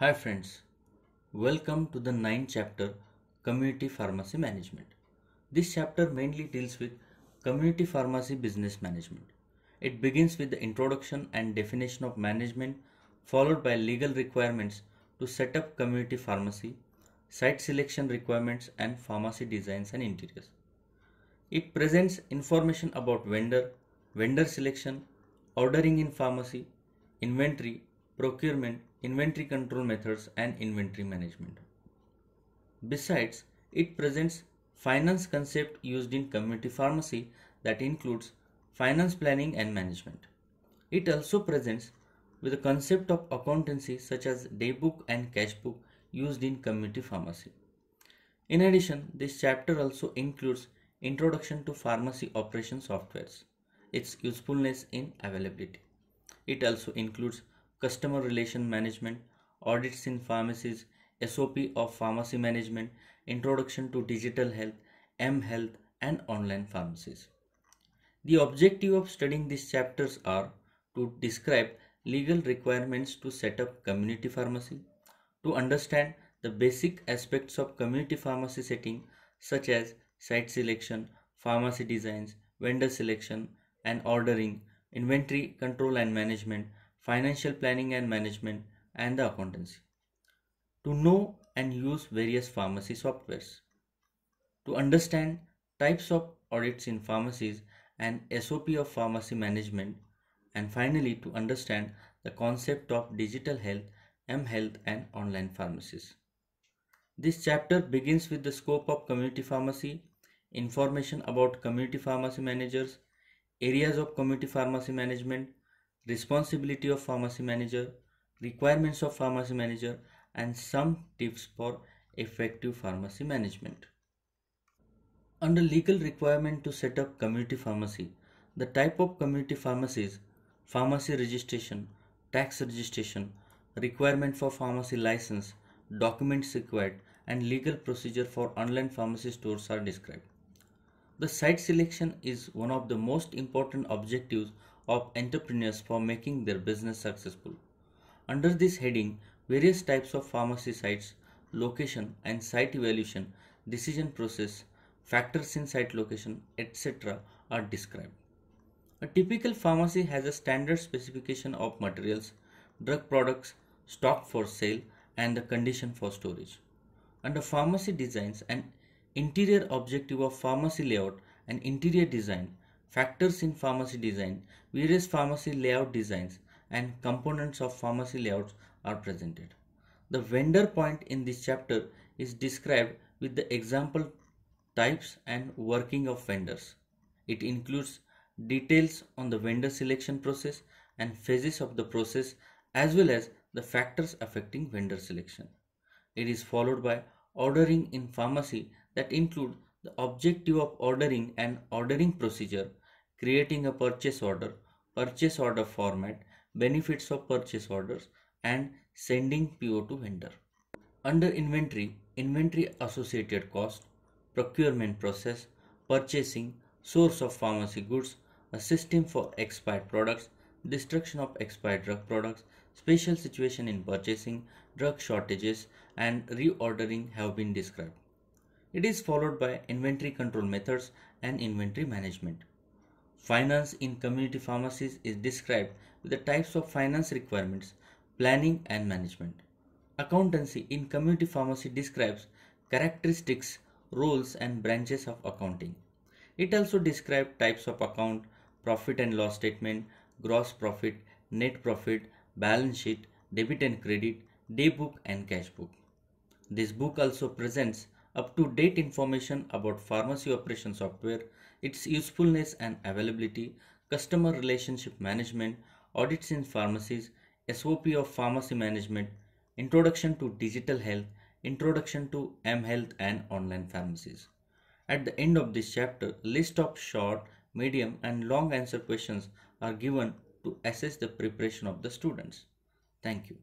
Hi friends, welcome to the ninth chapter Community Pharmacy Management. This chapter mainly deals with community pharmacy business management. It begins with the introduction and definition of management, followed by legal requirements to set up community pharmacy, site selection requirements, and pharmacy designs and interiors. It presents information about vendor, vendor selection, ordering in pharmacy, inventory, procurement, inventory control methods, and inventory management. Besides, it presents finance concept used in community pharmacy that includes finance planning and management. It also presents with the concept of accountancy such as daybook and cash book used in community pharmacy. In addition, this chapter also includes introduction to pharmacy operation softwares, its usefulness in availability. It also includes customer relation management, audits in pharmacies, SOP of pharmacy management, introduction to digital health, M-health and online pharmacies. The objective of studying these chapters are to describe legal requirements to set up community pharmacy, to understand the basic aspects of community pharmacy setting such as site selection, pharmacy designs, vendor selection and ordering, inventory control and management, financial planning and management, and the accountancy. To know and use various pharmacy softwares. To understand types of audits in pharmacies and SOP of pharmacy management. And finally, to understand the concept of digital health, M-health and online pharmacies. This chapter begins with the scope of community pharmacy, information about community pharmacy managers, areas of community pharmacy management, responsibility of pharmacy manager, requirements of pharmacy manager, and some tips for effective pharmacy management. Under legal requirement to set up community pharmacy, the type of community pharmacies, pharmacy registration, tax registration, requirement for pharmacy license, documents required, and legal procedure for online pharmacy stores are described. The site selection is one of the most important objectives of entrepreneurs for making their business successful. Under this heading, various types of pharmacy sites, location and site evaluation, decision process, factors in site location, etc. are described. A typical pharmacy has a standard specification of materials, drug products, stock for sale, and the condition for storage. Under pharmacy designs, an interior objective of pharmacy layout and interior design factors in pharmacy design, various pharmacy layout designs, and components of pharmacy layouts are presented. The vendor point in this chapter is described with the example types and working of vendors. It includes details on the vendor selection process and phases of the process as well as the factors affecting vendor selection. It is followed by ordering in pharmacy that include the objective of ordering and ordering procedure creating a purchase order, purchase order format, benefits of purchase orders, and sending PO to vendor. Under inventory, inventory associated cost, procurement process, purchasing, source of pharmacy goods, a system for expired products, destruction of expired drug products, special situation in purchasing, drug shortages, and reordering have been described. It is followed by inventory control methods and inventory management. Finance in community pharmacies is described with the types of finance requirements, planning and management. Accountancy in community pharmacy describes characteristics, roles and branches of accounting. It also describes types of account, profit and loss statement, gross profit, net profit, balance sheet, debit and credit, day book and cash book. This book also presents up-to-date information about pharmacy operation software, its usefulness and availability, customer relationship management, audits in pharmacies, SOP of pharmacy management, introduction to digital health, introduction to M-health and online pharmacies. At the end of this chapter, list of short, medium and long answer questions are given to assess the preparation of the students. Thank you.